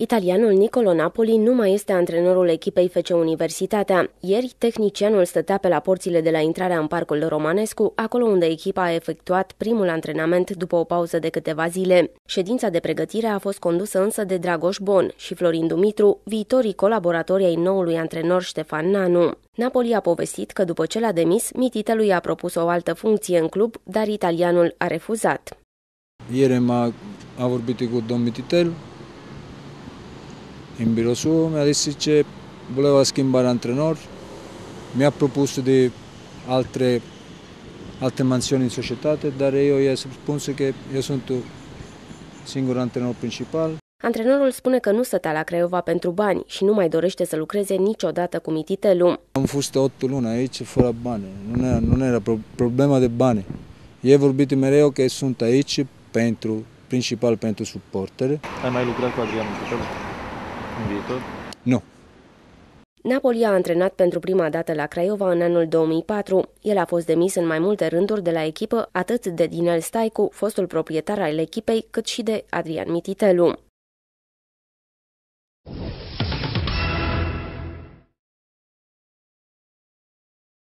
Italianul Nicolo Napoli nu mai este antrenorul echipei FC Universitatea. Ieri, tehnicianul stătea pe la porțile de la intrarea în Parcul Romanescu, acolo unde echipa a efectuat primul antrenament după o pauză de câteva zile. Ședința de pregătire a fost condusă însă de Dragoș Bon și Florin Dumitru, viitorii colaboratori ai noului antrenor Ștefan Nanu. Napoli a povestit că după ce l-a demis, Mititelui a propus o altă funcție în club, dar italianul a refuzat. Ieri m-a a vorbit cu domnul Mititel, in birou suo, mi-a zis che voleva schimbare antrenor, mi ha proposto di altre, altre mansioni in societate, dar io gli ho spus che io sono singurul antrenor principal. Antrenorul spune că nu stătea la Craiova pentru bani și nu mai dorește să lucreze niciodată cu Mititelu. Am fost 8 luni aici fără bani, nu era, nu era problema de bani. Ei vorbit mereu că sunt aici pentru, principal pentru suportere. Ai mai lucrat cu Adrian Mititelu? În viitor? Nu. Napoli a antrenat pentru prima dată la Craiova în anul 2004. El a fost demis în mai multe rânduri de la echipă, atât de Dinel Staicu, fostul proprietar al echipei, cât și de Adrian Mititelu.